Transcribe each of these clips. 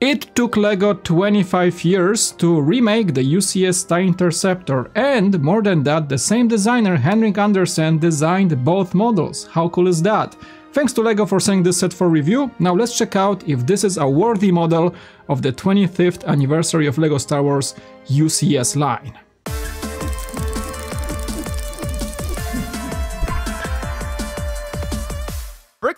It took LEGO 25 years to remake the UCS TIE Interceptor and more than that, the same designer Henrik Andersen designed both models. How cool is that? Thanks to LEGO for sending this set for review, now let's check out if this is a worthy model of the 25th anniversary of LEGO Star Wars UCS line.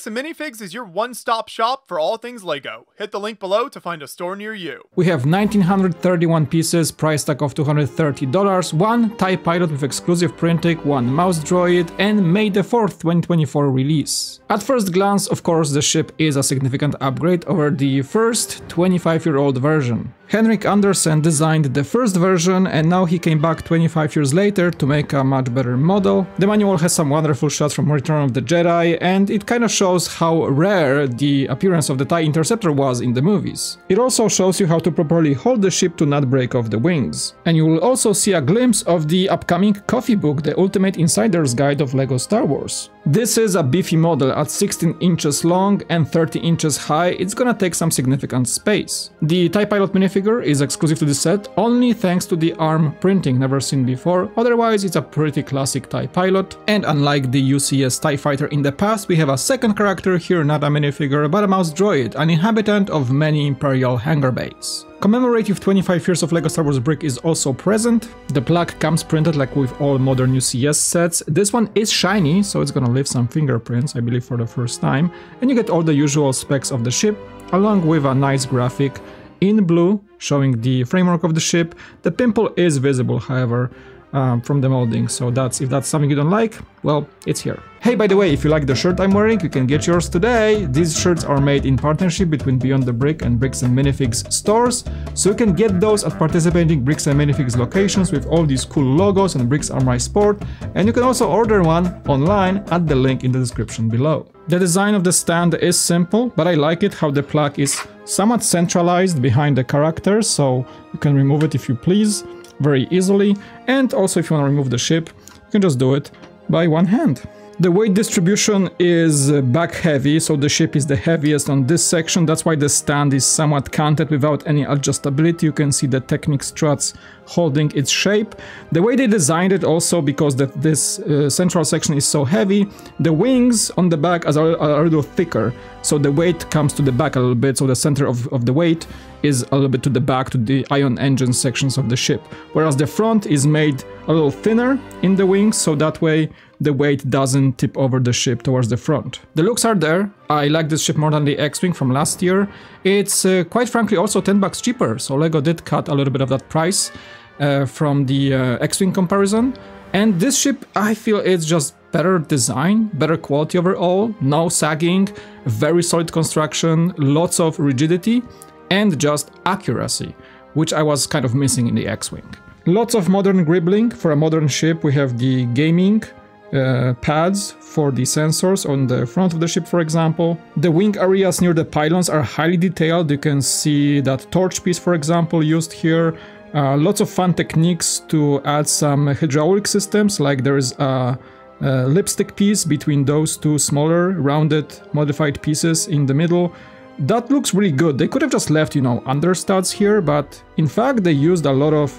Bricks and Minifigs is your one-stop shop for all things LEGO. Hit the link below to find a store near you. We have 1931 pieces, price tag of $230, one TIE Pilot with exclusive printing, one mouse droid, and May the 4th 2024 release. At first glance, of course, the ship is a significant upgrade over the first 25-year-old version. Henrik Andersen designed the first version and now he came back 25 years later to make a much better model. The manual has some wonderful shots from Return of the Jedi and it kind of shows how rare the appearance of the TIE Interceptor was in the movies. It also shows you how to properly hold the ship to not break off the wings. And you will also see a glimpse of the upcoming coffee book, The Ultimate Insider's Guide of LEGO Star Wars. This is a beefy model at 16 inches long and 30 inches high, it's gonna take some significant space. The TIE Pilot minifigure is exclusive to this set only thanks to the ARM printing never seen before, otherwise it's a pretty classic TIE Pilot. And unlike the UCS TIE Fighter in the past, we have a second character here, not a minifigure, but a mouse droid, an inhabitant of many Imperial hangar bays. Commemorative 25 years of LEGO Star Wars brick is also present. The plaque comes printed like with all modern UCS sets. This one is shiny, so it's gonna leave some fingerprints, I believe for the first time. And you get all the usual specs of the ship, along with a nice graphic in blue showing the framework of the ship. The pimple is visible, however, um, from the molding, so that's if that's something you don't like, well, it's here. Hey, by the way, if you like the shirt I'm wearing, you can get yours today. These shirts are made in partnership between Beyond the Brick and Bricks and Minifigs stores, so you can get those at participating Bricks and Minifigs locations with all these cool logos and Bricks are my sport, and you can also order one online at the link in the description below. The design of the stand is simple, but I like it how the plaque is somewhat centralized behind the character, so you can remove it if you please very easily. And also if you want to remove the ship, you can just do it by one hand. The weight distribution is back heavy, so the ship is the heaviest on this section. That's why the stand is somewhat canted without any adjustability. You can see the Technic struts holding its shape. The way they designed it also, because the, this uh, central section is so heavy, the wings on the back are, are a little thicker. So the weight comes to the back a little bit, so the center of, of the weight is a little bit to the back to the ion engine sections of the ship. Whereas the front is made a little thinner in the wings, so that way the weight doesn't tip over the ship towards the front. The looks are there. I like this ship more than the X-Wing from last year. It's uh, quite frankly also 10 bucks cheaper, so LEGO did cut a little bit of that price uh, from the uh, X-Wing comparison. And this ship, I feel it's just better design, better quality overall, no sagging, very solid construction, lots of rigidity, and just accuracy, which I was kind of missing in the X-Wing. Lots of modern greebling for a modern ship. We have the gaming uh, pads for the sensors on the front of the ship, for example. The wing areas near the pylons are highly detailed. You can see that torch piece, for example, used here. Uh, lots of fun techniques to add some hydraulic systems, like there is a, a lipstick piece between those two smaller, rounded, modified pieces in the middle. That looks really good. They could have just left, you know, understuds here, but in fact they used a lot of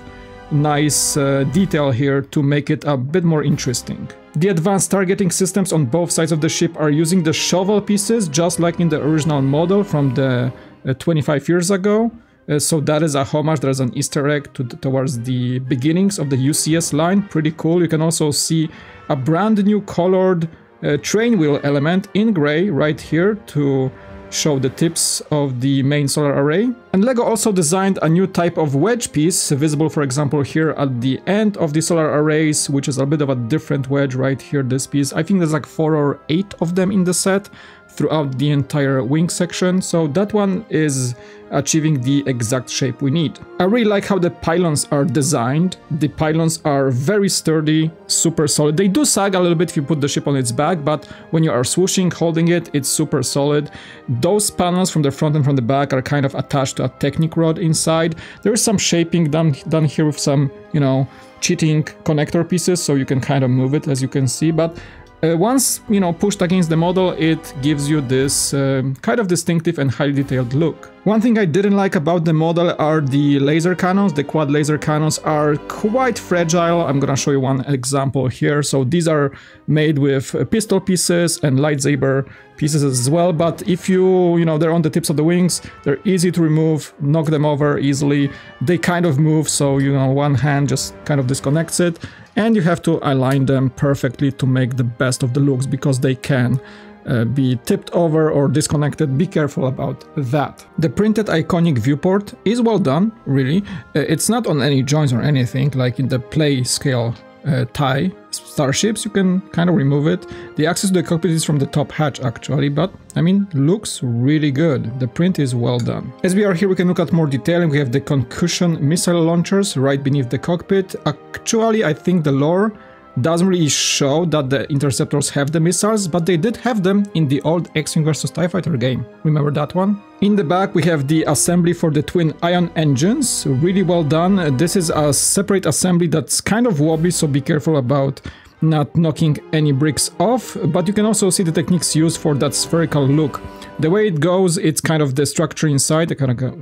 nice uh, detail here to make it a bit more interesting. The advanced targeting systems on both sides of the ship are using the shovel pieces just like in the original model from the uh, 25 years ago. Uh, so that is a homage, there's an easter egg to, towards the beginnings of the UCS line, pretty cool. You can also see a brand new colored uh, train wheel element in gray right here to show the tips of the main solar array. And LEGO also designed a new type of wedge piece, visible for example here at the end of the solar arrays, which is a bit of a different wedge right here, this piece. I think there's like four or eight of them in the set throughout the entire wing section, so that one is achieving the exact shape we need. I really like how the pylons are designed. The pylons are very sturdy, super solid. They do sag a little bit if you put the ship on its back, but when you are swooshing, holding it, it's super solid. Those panels from the front and from the back are kind of attached to a Technic rod inside. There is some shaping done, done here with some, you know, cheating connector pieces, so you can kind of move it as you can see, but Uh, once, you know, pushed against the model, it gives you this uh, kind of distinctive and highly detailed look. One thing I didn't like about the model are the laser cannons. The quad laser cannons are quite fragile. I'm gonna show you one example here. So these are made with uh, pistol pieces and lightsaber pieces as well. But if you, you know, they're on the tips of the wings, they're easy to remove, knock them over easily. They kind of move, so, you know, one hand just kind of disconnects it and you have to align them perfectly to make the best of the looks because they can uh, be tipped over or disconnected, be careful about that. The printed iconic viewport is well done, really. Uh, it's not on any joints or anything, like in the play scale uh, TIE starships, you can kind of remove it. The access to the cockpit is from the top hatch actually, but I mean, looks really good. The print is well done. As we are here, we can look at more detail and we have the concussion missile launchers right beneath the cockpit. Actually, I think the lore doesn't really show that the interceptors have the missiles, but they did have them in the old X-Wing vs TIE Fighter game. Remember that one? In the back we have the assembly for the twin ion engines, really well done. This is a separate assembly that's kind of wobbly, so be careful about not knocking any bricks off, but you can also see the techniques used for that spherical look. The way it goes, it's kind of the structure inside, I kind of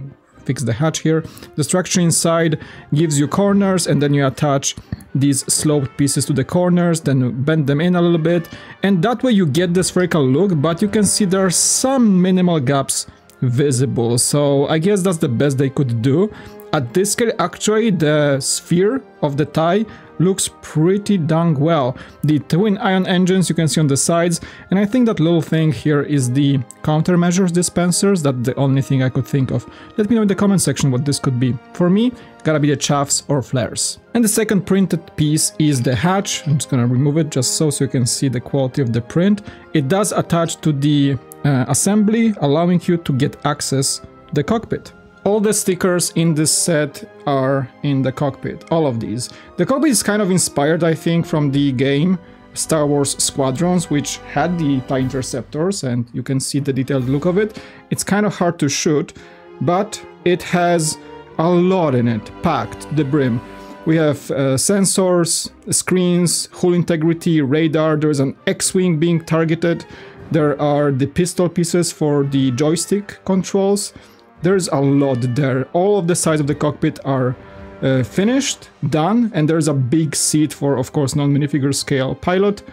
fix the hatch here. The structure inside gives you corners and then you attach these sloped pieces to the corners, then bend them in a little bit, and that way you get the spherical look, but you can see there are some minimal gaps visible, so I guess that's the best they could do. At this scale, actually, the sphere of the tie looks pretty dang well. The twin ion engines you can see on the sides, and I think that little thing here is the countermeasures dispensers, that's the only thing I could think of. Let me know in the comment section what this could be. For me, gotta be the chaffs or flares. And the second printed piece is the hatch, I'm just gonna remove it just so, so you can see the quality of the print. It does attach to the uh, assembly, allowing you to get access to the cockpit. All the stickers in this set are in the cockpit, all of these. The cockpit is kind of inspired, I think, from the game Star Wars Squadrons, which had the TIE interceptors, and you can see the detailed look of it. It's kind of hard to shoot, but it has a lot in it, packed, the brim. We have uh, sensors, screens, hull integrity, radar, there's an X-Wing being targeted, there are the pistol pieces for the joystick controls, there's a lot there. All of the sides of the cockpit are uh, finished, done, and there's a big seat for, of course, non-minifigure scale pilot.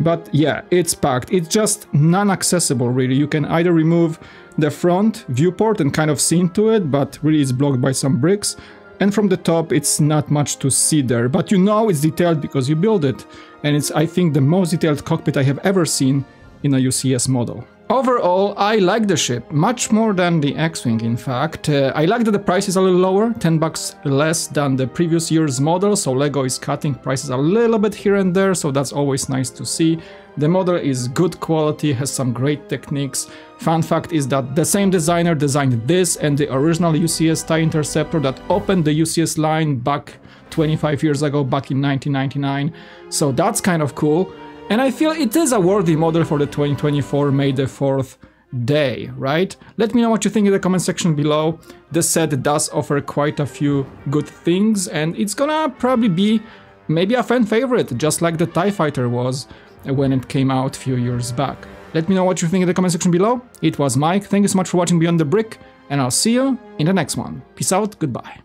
But yeah, it's packed. It's just non-accessible, really. You can either remove the front viewport and kind of see into it, but really it's blocked by some bricks. And from the top, it's not much to see there. But you know it's detailed because you build it. And it's, I think, the most detailed cockpit I have ever seen in a UCS model. Overall, I like the ship, much more than the X-Wing in fact. Uh, I like that the price is a little lower, 10 bucks less than the previous year's model, so LEGO is cutting prices a little bit here and there, so that's always nice to see. The model is good quality, has some great techniques. Fun fact is that the same designer designed this and the original UCS TIE Interceptor that opened the UCS line back 25 years ago, back in 1999, so that's kind of cool. And I feel it is a worthy model for the 2024 May the 4th day, right? Let me know what you think in the comment section below. The set does offer quite a few good things and it's gonna probably be maybe a fan favorite, just like the TIE Fighter was when it came out a few years back. Let me know what you think in the comment section below. It was Mike, thank you so much for watching Beyond the Brick, and I'll see you in the next one. Peace out, goodbye.